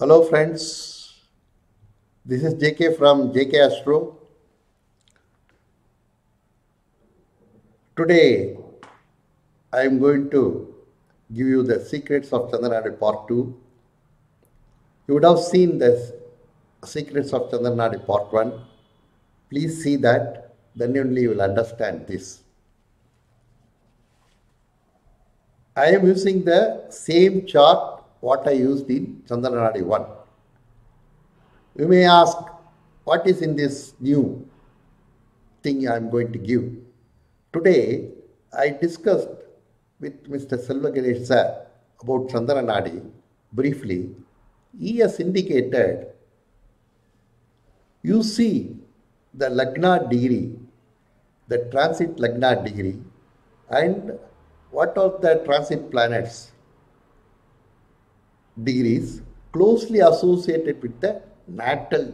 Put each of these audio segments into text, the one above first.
Hello friends, this is JK from JK Astro. Today I am going to give you the secrets of Chandranadi part 2. You would have seen the secrets of Chandranadi part 1. Please see that, then only you will understand this. I am using the same chart what I used in Chandranadi 1. You may ask, what is in this new thing I am going to give? Today, I discussed with Mr. Selvaganesh sir about Chandranadi briefly. He has indicated, you see the Lagna degree, the transit Lagna degree, and what are the transit planets degrees closely associated with the natal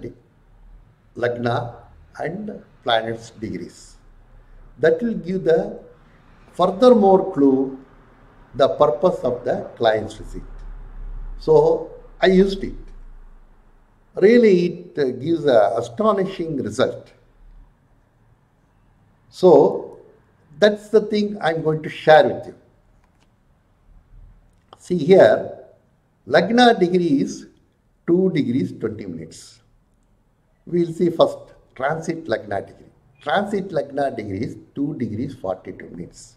lagna and planets degrees. That will give the furthermore clue the purpose of the client's visit. So i used it. Really it gives a astonishing result. So that's the thing i'm going to share with you. See here lagna degree is 2 degrees 20 minutes. We'll see first transit lagna degree. Transit lagna degree is 2 degrees 42 minutes.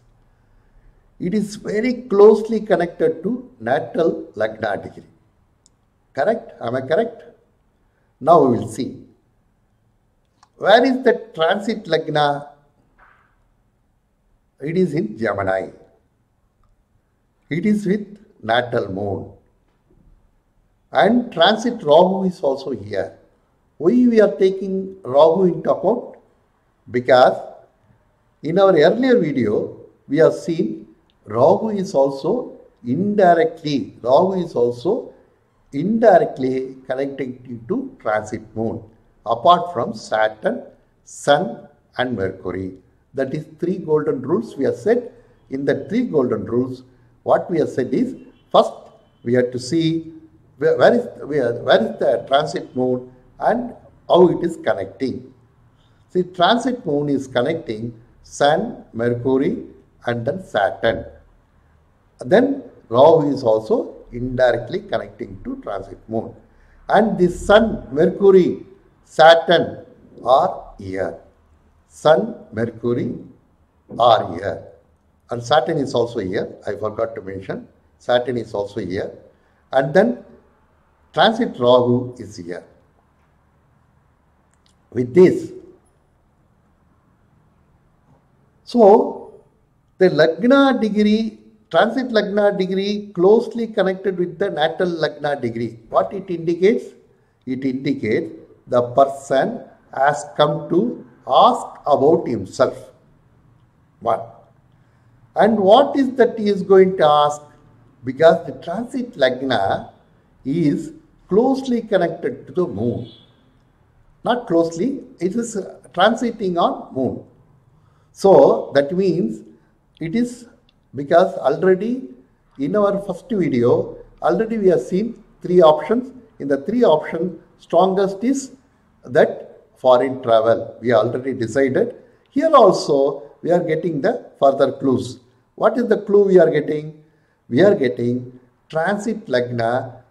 It is very closely connected to natal lagna degree. Correct? Am i correct? Now we will see. Where is the transit lagna? It is in gemini. It is with natal moon and transit rahu is also here. Why we are taking rahu into account? Because in our earlier video we have seen rahu is also indirectly rahu is also indirectly connecting to transit moon apart from saturn sun and mercury. That is three golden rules we have said. In the three golden rules what we have said is first we have to see where, is where, where is the transit moon and how it is connecting? See transit moon is connecting sun mercury and then saturn. Then rahu is also indirectly connecting to transit moon and the sun mercury saturn are here. Sun mercury are here. And saturn is also here. I forgot to mention. Saturn is also here. And then transit rahu is here. With this so the lagna degree transit lagna degree closely connected with the natal lagna degree. What it indicates? It indicates the person has come to ask about himself. One. And what is that he is going to ask? Because the transit lagna is closely connected to the moon. Not closely it is transiting on moon. So that means it is because already in our first video already we have seen three options. In the three options strongest is that foreign travel. We already decided. Here also we are getting the further clues. What is the clue we are getting? We are getting transit lagna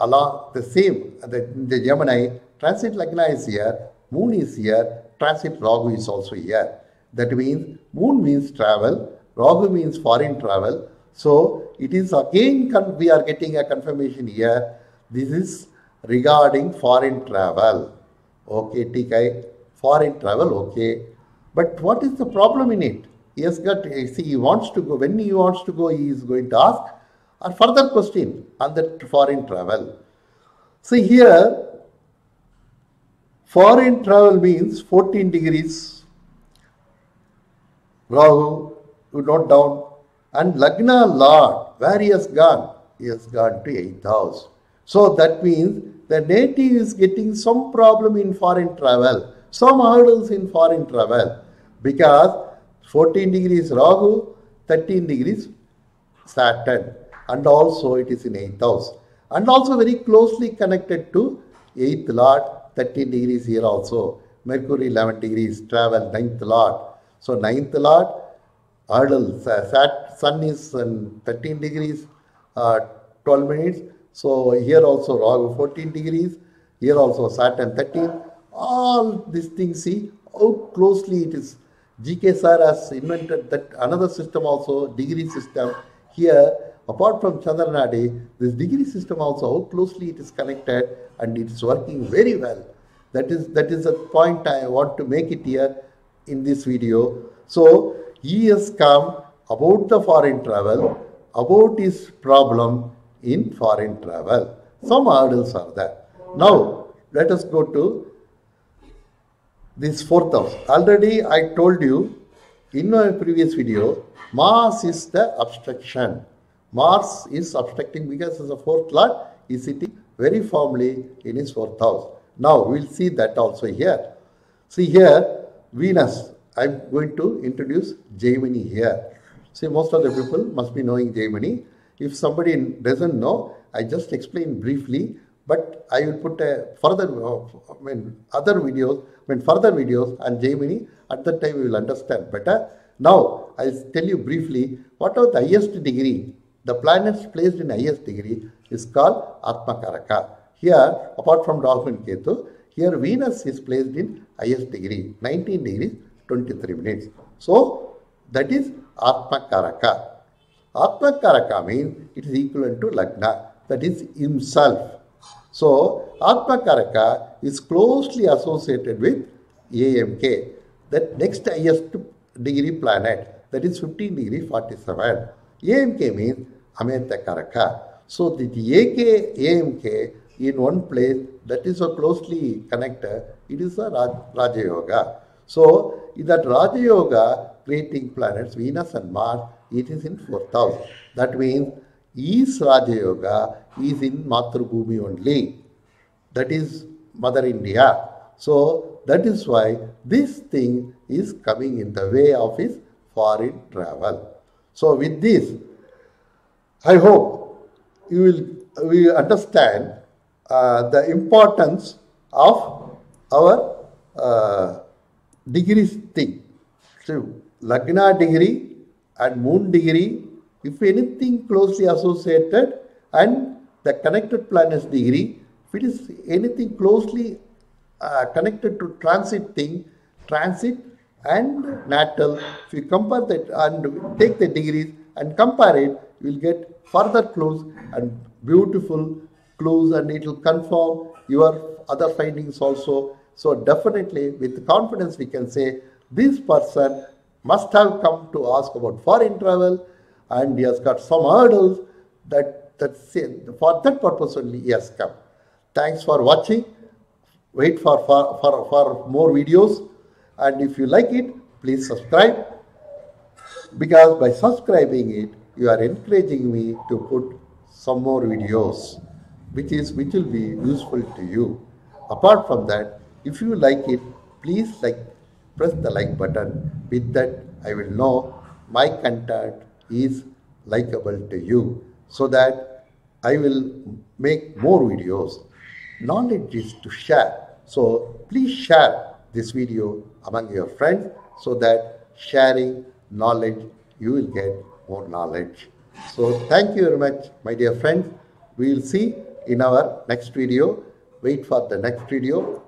along the same the, the gemini transit lagna is here moon is here transit rahu is also here. That means moon means travel rahu means foreign travel. So it is again we are getting a confirmation here. This is regarding foreign travel. Okay TK foreign travel okay. But what is the problem in it? He has got see he wants to go when he wants to go he is going to ask a further question on the foreign travel see here foreign travel means 14 degrees Rahu, you note down. And Lagna Lord, where he has gone? He has gone to 8th house. So that means the native is getting some problem in foreign travel, some hurdles in foreign travel because 14 degrees Rahu, 13 degrees Saturn, and also it is in 8th house. and also very closely connected to 8th lord 13 degrees here also. Mercury 11 degrees travel 9th lord so 9th lord sat sun is in 13 degrees uh, 12 minutes. So here also Rahu 14 degrees here also saturn 13 all these things see how closely it is. Gk sir has invented that another system also degree system. Here apart from chandranadi this degree system also how closely it is connected and it's working very well that is that is a point i want to make it here in this video so he has come about the foreign travel about his problem in foreign travel some hurdles are there now let us go to this fourth house. Already I told you in my previous video, Mars is the obstruction. Mars is obstructing because as a fourth lord is sitting very firmly in his fourth house. Now we'll see that also here. See here, Venus. I'm going to introduce Jaimini here. See, most of the people must be knowing Jaimini. If somebody doesn't know, I just explain briefly but I will put a further, uh, I mean, other videos, I mean, further videos on Jaimini. At that time, you will understand better. Now, I'll tell you briefly what are the highest degree. The planets placed in highest degree is called Atmakaraka. Here, apart from Rahu and Ketu, here Venus is placed in highest degree, 19 degrees, 23 minutes. So, that is Atmakaraka. Atmakaraka means it is equivalent to Lagna, that is himself. So, Atmakaraka is closely associated with AMK, that next highest degree planet, that is 15 degree 47. AMK means Amatya Karaka. So, the AK, AMK in one place that is so closely connected, it is a Raj, Raja Yoga. So, in that Raja Yoga creating planets, Venus and Mars, it is in fourth house. That means is Raja Yoga is in Matrubhumi only. That is Mother India. So that is why this thing is coming in the way of his foreign travel. So with this, I hope you will, will understand uh, the importance of our uh, degrees thing. So Lagna degree and Moon degree if anything closely associated and the connected planets degree, if it is anything closely uh, connected to transit thing, transit and natal, if you compare that and take the degrees and compare it, you will get further clues and beautiful clues and it will confirm your other findings also. So definitely with confidence we can say this person must have come to ask about foreign travel and he has got some hurdles that, that for that purpose only he has come. Thanks for watching. Wait for, for, for, for more videos and if you like it, please subscribe because by subscribing it, you are encouraging me to put some more videos which is which will be useful to you. Apart from that, if you like it, please like press the like button. With that, I will know my content is likable to you so that I will make more videos. Knowledge is to share. So please share this video among your friends so that sharing knowledge, you will get more knowledge. So thank you very much, my dear friends. We will see in our next video. Wait for the next video.